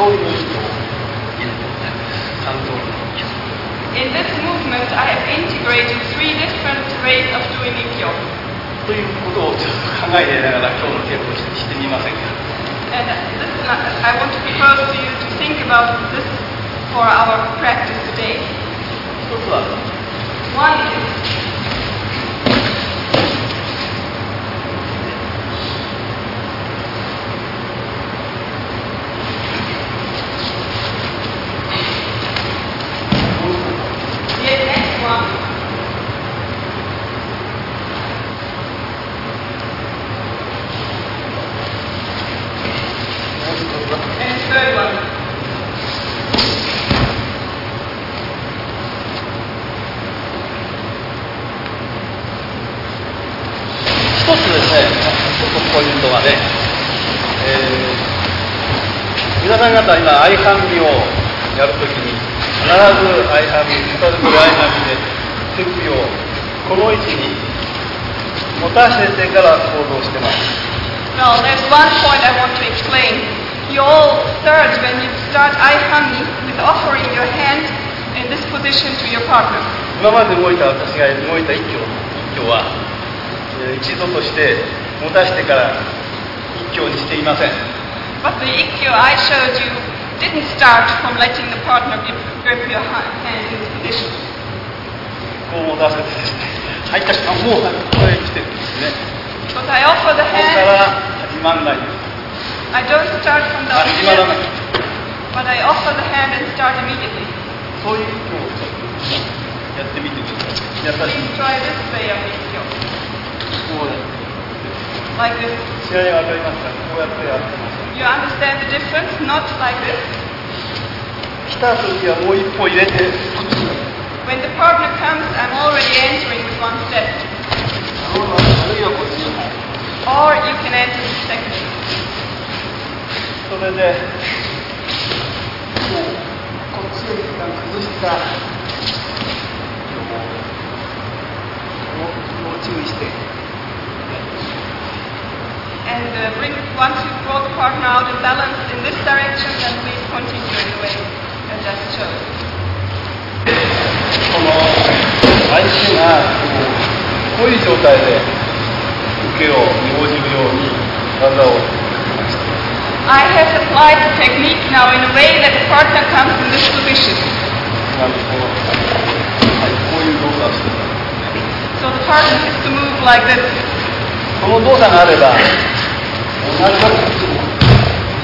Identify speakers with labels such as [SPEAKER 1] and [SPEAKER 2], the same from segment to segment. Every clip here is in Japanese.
[SPEAKER 1] そういう人を入れてみたんです三通りの一挙
[SPEAKER 2] In this movement, I have integrated three different ways of doing Ikkyo.
[SPEAKER 1] ということをちょっと考えながら今日の稽古をしてみませんか
[SPEAKER 2] And this, I want to propose to you to think about this for our practice today.
[SPEAKER 1] 一つは
[SPEAKER 2] One is the next one. And third one.
[SPEAKER 1] 一つですね、ちょっとポイントがね、えー皆さん方今、相反みをやるときに、必ず相反み、片付け相反みで、手首をこの位置に持たせてから行動してます。
[SPEAKER 2] Well, there's one point I want to explain. You all start when you start Aihami with offering your hand in this position to your partner.
[SPEAKER 1] 今まで動いた私が動いた一挙一挙は、えー一度として持たしてから一挙にしていません。
[SPEAKER 2] But the Ikkyo I showed you didn't start from letting the partner grip, grip your ha- hand in this position.
[SPEAKER 1] こう持たせてですね、はい、かしあもうこれ来てるんですね。
[SPEAKER 2] But I offer the
[SPEAKER 1] ここか
[SPEAKER 2] hand,
[SPEAKER 1] ら始まんないです。
[SPEAKER 2] I don't start from the but I offer the hand and start immediately.
[SPEAKER 1] そういう一挙をちょっとやってみてください。優し
[SPEAKER 2] Please
[SPEAKER 1] い。
[SPEAKER 2] try this way of Ikkyo.
[SPEAKER 1] こうや
[SPEAKER 2] Like this.
[SPEAKER 1] 試合わかりますかこうやってやってます。
[SPEAKER 2] You understand the difference? Not like this.
[SPEAKER 1] 来た時はもう一歩入れて、
[SPEAKER 2] When the partner comes, I'm already entering with one step.
[SPEAKER 1] あるいはこっち。
[SPEAKER 2] Or you can enter the second.
[SPEAKER 1] それで、こっちへ一旦崩した。こう注意して。
[SPEAKER 2] And uh, bring once you brought the partner out and balanced in this direction, then please continue in the way I just showed.
[SPEAKER 1] この相手がこうこういう状態で受けを応じるように技を
[SPEAKER 2] I have applied the technique now in a way that the partner comes in this position.
[SPEAKER 1] なんとこうはい、こういう動作をしてる
[SPEAKER 2] So the partner has to move like this.
[SPEAKER 1] この動作があれば 同じように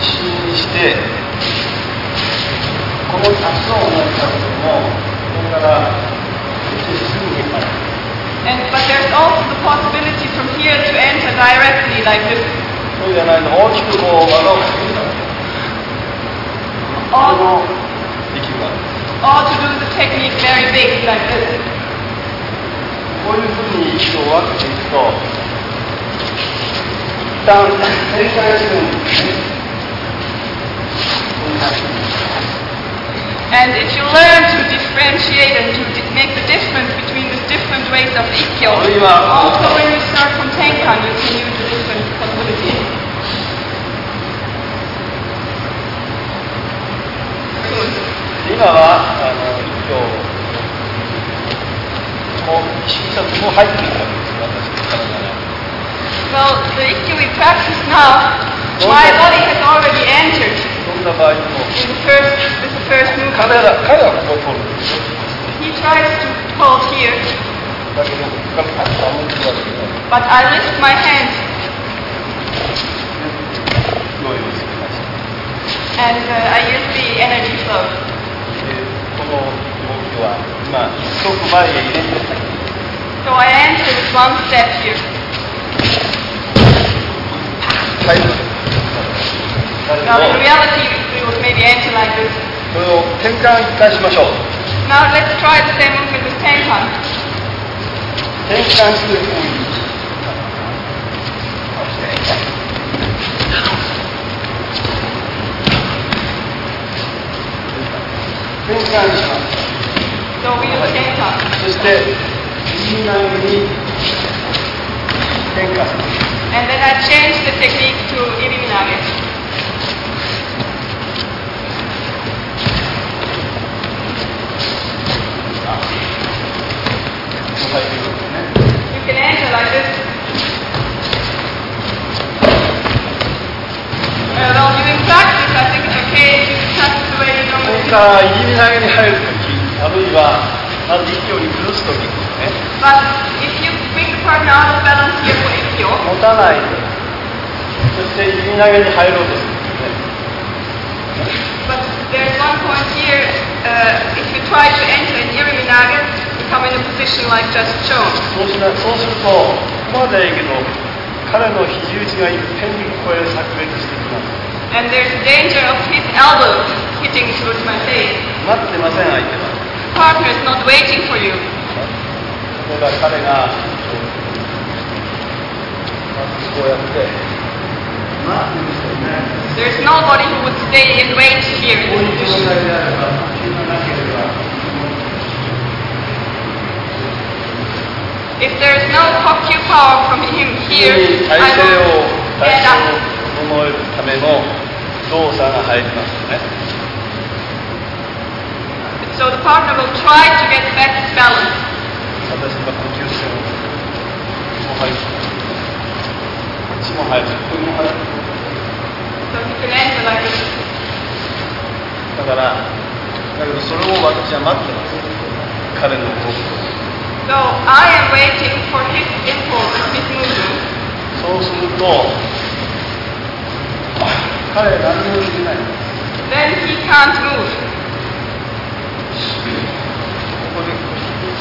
[SPEAKER 1] 一瞬にしてこの足の同じ角度もここからすぐ動かない
[SPEAKER 2] And but there's also the possibility from here to enter directly like this. Or, or to do the technique very big like this.
[SPEAKER 1] こういうふうに息を分けていくと、一旦正解するんですね。こんなふうに
[SPEAKER 2] And if you learn to differentiate and to di- make the difference between the different ways of Ikkyo, also when you start from Tenkan, you can use the different possibilities.
[SPEAKER 1] 今は、あの、一挙、こう、一つも入っているわけです、私の体が。
[SPEAKER 2] Well, the Ikkyo we practice now, my body has already entered
[SPEAKER 1] そんな場合でも、
[SPEAKER 2] in the first, with the first
[SPEAKER 1] 彼
[SPEAKER 2] movement.
[SPEAKER 1] ら、彼はここを取るんですよ。
[SPEAKER 2] He tries to hold here,
[SPEAKER 1] だけど、深くあの、わけで、
[SPEAKER 2] but I lift my hand
[SPEAKER 1] 用意をしてました。
[SPEAKER 2] and uh, I use the energy flow.
[SPEAKER 1] でこの動きは、今、一足前へ入れて、
[SPEAKER 2] So I enter with one step here.
[SPEAKER 1] それを転換一回しましょう。
[SPEAKER 2] Now, let's try the same movement with
[SPEAKER 1] 転換。転換する行為。転換します。
[SPEAKER 2] So、we use
[SPEAKER 1] そして、右側に転換す。
[SPEAKER 2] And then I changed the technique to eliminate.
[SPEAKER 1] You can enter like
[SPEAKER 2] this.
[SPEAKER 1] Well,
[SPEAKER 2] doing practice, I think it's okay if just the way you normally do.
[SPEAKER 1] さあ、指投げに入るとき、あるいは、まず息を崩すときですね。
[SPEAKER 2] But if you bring the partner out of balance, you're here for ikkyo,
[SPEAKER 1] 持たないで、そして入り投げに入ろうとする
[SPEAKER 2] but there's one point here, uh, if you try to enter in iriminage, you come in a position like just shown.
[SPEAKER 1] そうしなそうすると、ここまではいいけど、彼の肘打ちがいっぺんにここへ炸裂してきます。
[SPEAKER 2] And there's danger of his elbow hitting towards my face.
[SPEAKER 1] 待ってません、相手は。
[SPEAKER 2] Partner is not waiting for you.
[SPEAKER 1] それから彼が、こうやって、待ってるんですよね。
[SPEAKER 2] There's nobody who would stay and wait here
[SPEAKER 1] こう
[SPEAKER 2] in
[SPEAKER 1] いう
[SPEAKER 2] this
[SPEAKER 1] 状
[SPEAKER 2] position.
[SPEAKER 1] 態であれば、呼吸がなければ、
[SPEAKER 2] If there's no Hokyu power from him
[SPEAKER 1] 普
[SPEAKER 2] here,
[SPEAKER 1] 通に
[SPEAKER 2] I
[SPEAKER 1] 体勢を
[SPEAKER 2] will
[SPEAKER 1] 体
[SPEAKER 2] get
[SPEAKER 1] 勢
[SPEAKER 2] up.
[SPEAKER 1] を整えるための動作が入りますよね。
[SPEAKER 2] So the partner will try to get back his balance.
[SPEAKER 1] 足、ら、それを私は待ます、彼の動きそうすると、彼は何もできない。
[SPEAKER 2] Then he can't move.
[SPEAKER 1] ここで、こ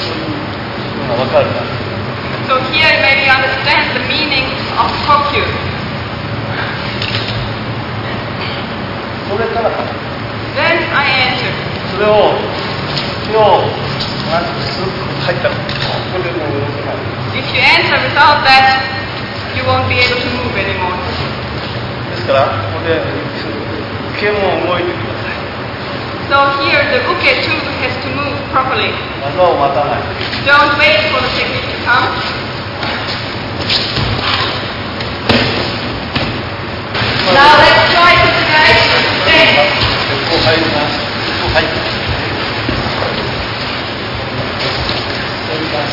[SPEAKER 1] ういうのが分かるから。
[SPEAKER 2] So here maybe understand the meaning of Hokyu.
[SPEAKER 1] それから、
[SPEAKER 2] Then I enter.
[SPEAKER 1] それを手をなんかスッと入ったら、ここでもう動けない。
[SPEAKER 2] If you enter without that, you won't be able to move anymore.
[SPEAKER 1] ですから、ここで受けも動いてください。
[SPEAKER 2] So here the uke too has to move properly.
[SPEAKER 1] 技を待たない。
[SPEAKER 2] Don't wait for the technique to come. Now let's try to tonight.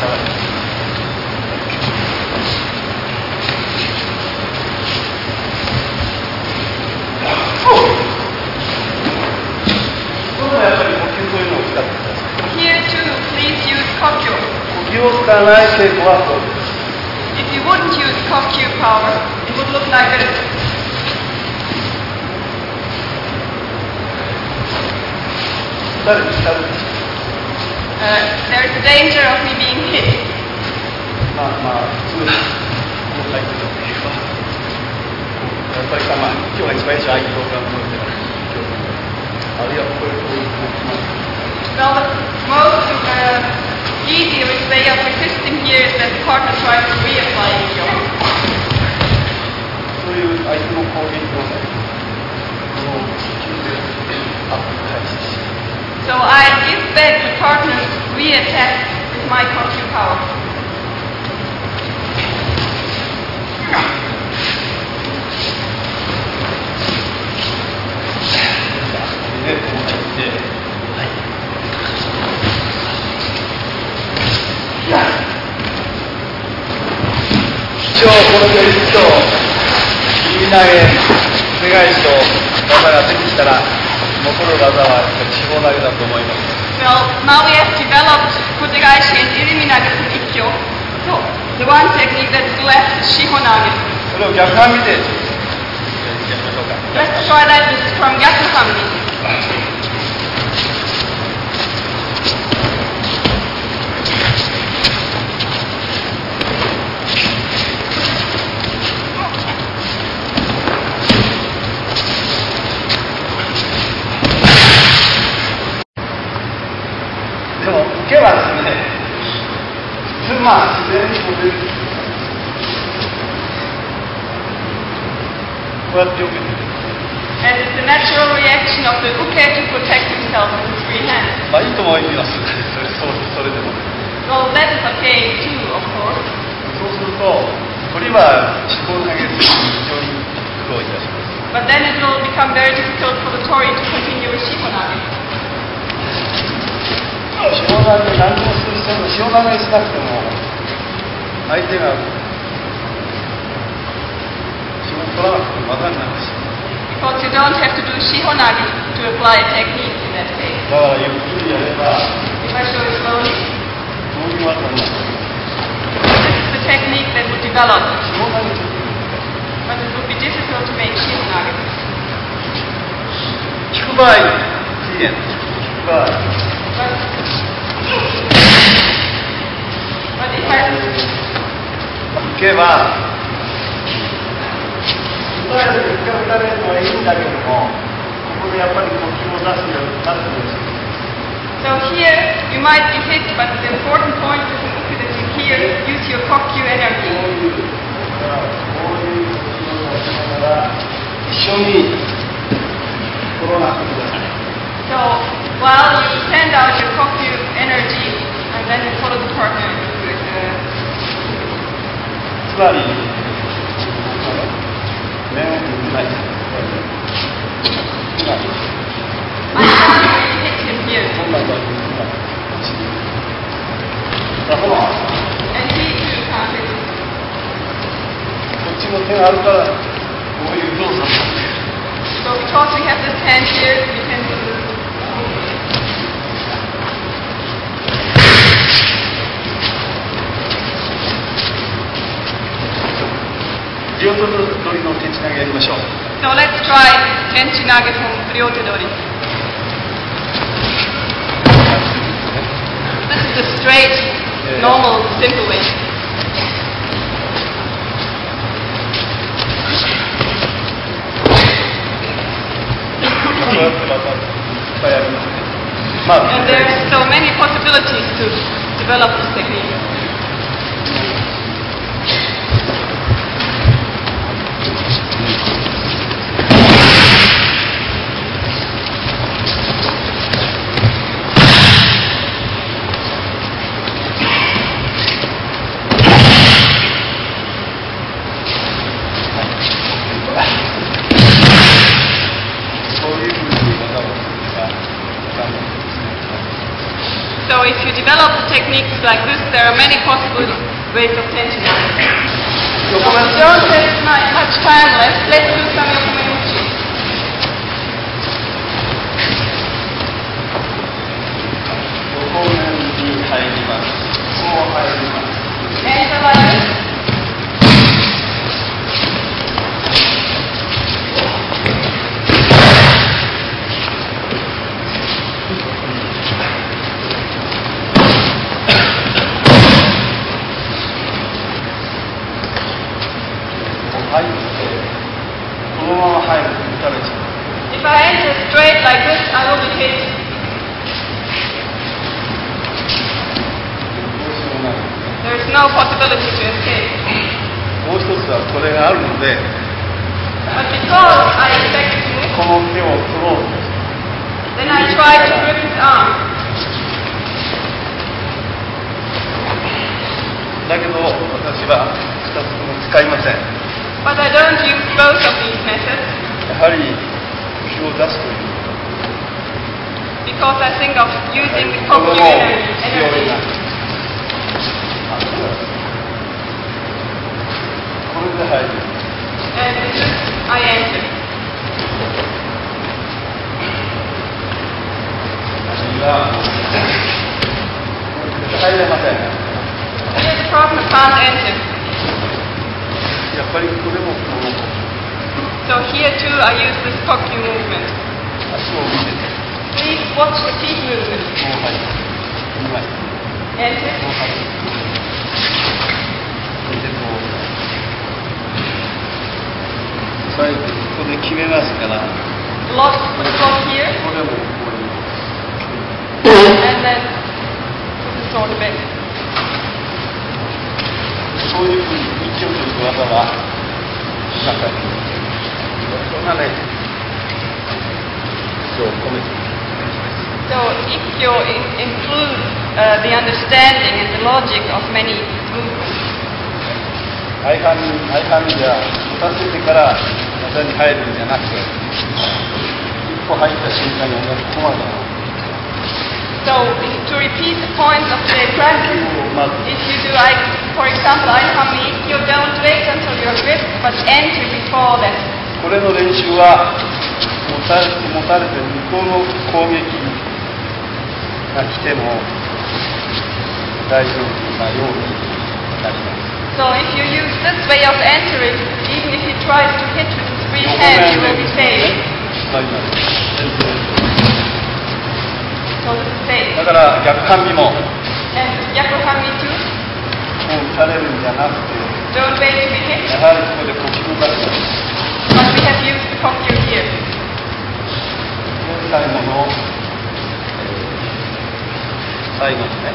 [SPEAKER 2] Stay.
[SPEAKER 1] Well, I.
[SPEAKER 2] If you wouldn't use cocktail power, it would look like this.
[SPEAKER 1] Sorry, sorry.
[SPEAKER 2] Uh, there is danger of me being hit.
[SPEAKER 1] No, no, look like the paper. Poi you and space Well, most uh, あ今日が一番いいし相手を頑張ってあるいはこういうこういうこういう
[SPEAKER 2] Well, the most uh, easiest way of resisting here is that the partner tries to reapply Ikkyo.
[SPEAKER 1] そういう相手の攻撃をねこの地球でアップ開始し
[SPEAKER 2] So I give back the partner's re-attack
[SPEAKER 1] 一応これで一丁右投げ手返しと技が出てきたら残る技はやっぱり四方投げだと思います
[SPEAKER 2] Well, now we have developed Kutegaishi and Iriminage from Ikkyo. So the one technique that's left is Shihonage.
[SPEAKER 1] それを逆半見てやりましょうか
[SPEAKER 2] Let's try that from Gyakuhami.
[SPEAKER 1] でも受けはですね普通まあ自然にこういうこうやって受けてる
[SPEAKER 2] And it's the natural reaction of the uke to protect himself with his free hand.
[SPEAKER 1] まあいいと思いますそれそうそれでも
[SPEAKER 2] Well, that is okay too, of course.
[SPEAKER 1] そうすると鳥は四方投げする非常に苦労いたします
[SPEAKER 2] But then it will become very difficult for the Tori to continue with Shihonage.
[SPEAKER 1] 四方投げ何もする必要も四方投げしなくても相手が四方取らなくても技になるし
[SPEAKER 2] Because you don't have to do Shihonage to apply a technique. that case.
[SPEAKER 1] だからゆっくりやれば
[SPEAKER 2] If I show you slowly, this is the technique that would develop, but it would be difficult to make nuggets.
[SPEAKER 1] 聞く場合期限聞く場合行けばスタイルで一回打たれるのはいいんだけどもここでやっぱり呼吸を出すようになってほしい
[SPEAKER 2] So here you might be hit, but the important point is that you here use your COQ energy.
[SPEAKER 1] 一緒に取らなくてください
[SPEAKER 2] So Well, you send out your compute energy and then you follow the partner
[SPEAKER 1] into it. Slowly.
[SPEAKER 2] I can't really hit him here.
[SPEAKER 1] Oh my.
[SPEAKER 2] And he too can't hit him. So because we have this hand here, you can do this.
[SPEAKER 1] 両取りの手つなぎやりましょう
[SPEAKER 2] So let's try tenchi nage from Ryote Dori. This is the straight,
[SPEAKER 1] Yeah.
[SPEAKER 2] normal, simple way.
[SPEAKER 1] こうやってまたいっぱいやりますねまあ
[SPEAKER 2] And there are so many possibilities to develop this technique. Well, Joe says not much time left. Let's do some
[SPEAKER 1] 入ってこのまま入ると打たれちゃう
[SPEAKER 2] If I enter straight like this, I will be hit.
[SPEAKER 1] どうしようもない
[SPEAKER 2] There is no possibility to escape.
[SPEAKER 1] もう一つはこれがあるので
[SPEAKER 2] But because I expect to,
[SPEAKER 1] この手を取ろうと
[SPEAKER 2] then I try to grip his arm.
[SPEAKER 1] だけど私は2つとも使いません
[SPEAKER 2] But I don't use both of these methods
[SPEAKER 1] やはり呼吸を出すという
[SPEAKER 2] because I think of using the
[SPEAKER 1] これも
[SPEAKER 2] COQ
[SPEAKER 1] 必
[SPEAKER 2] energy.
[SPEAKER 1] 要にな
[SPEAKER 2] energy.
[SPEAKER 1] るあそうだこれで入る
[SPEAKER 2] And with this, I enter.
[SPEAKER 1] 私が入れません
[SPEAKER 2] Here the partner can't enter.
[SPEAKER 1] ぱりこれもこの
[SPEAKER 2] So here too I use this COQ movement.
[SPEAKER 1] 足を見てて
[SPEAKER 2] Please watch the feet movement.
[SPEAKER 1] こう入るうまいこう
[SPEAKER 2] Enter.
[SPEAKER 1] 入るそれでこう最後ここで決めますから
[SPEAKER 2] Lock, put the lock here.
[SPEAKER 1] これもこういう
[SPEAKER 2] And then put the sword back.
[SPEAKER 1] そういうふうに息をする技は中にそんなねそう込めて
[SPEAKER 2] So Ikkyo in- includes uh, the understanding and the logic of many movements.
[SPEAKER 1] 相反に相反じゃ打たせてから技に入るんじゃなくて一歩入った瞬間に同じここまでの
[SPEAKER 2] So to repeat the points of the practice, if you do like, for example, I come Ikkyo, don't wait until you're gripped, but enter before that.
[SPEAKER 1] これの練習はもう た持たれて向こうの攻撃が来ても大丈夫なようになります。
[SPEAKER 2] So if you use this way of entering, even if he tries to hit with his free hand, you will be safe. So this is safe.
[SPEAKER 1] だから逆半身も
[SPEAKER 2] And Yakuhami too.
[SPEAKER 1] こう打たれるんじゃなくて、やはで。最後の、最後のね、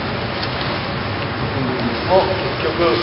[SPEAKER 1] 結局、